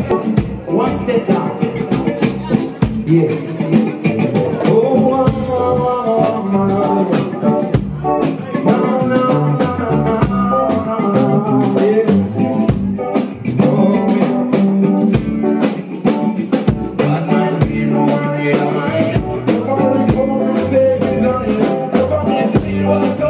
step up, one step down. Yeah. Oh. Oh, oh,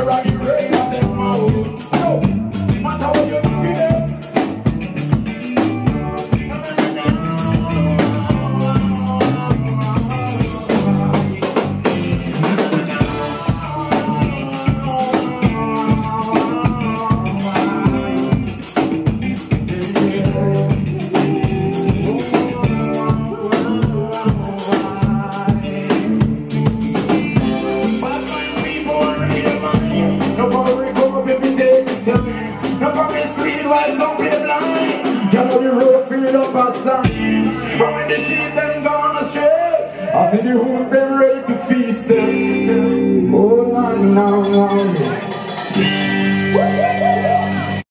you're right. while some play blind. Y'all the road filled up with signs. But when the sheep them gone astray I see the wolves them ready to feast them.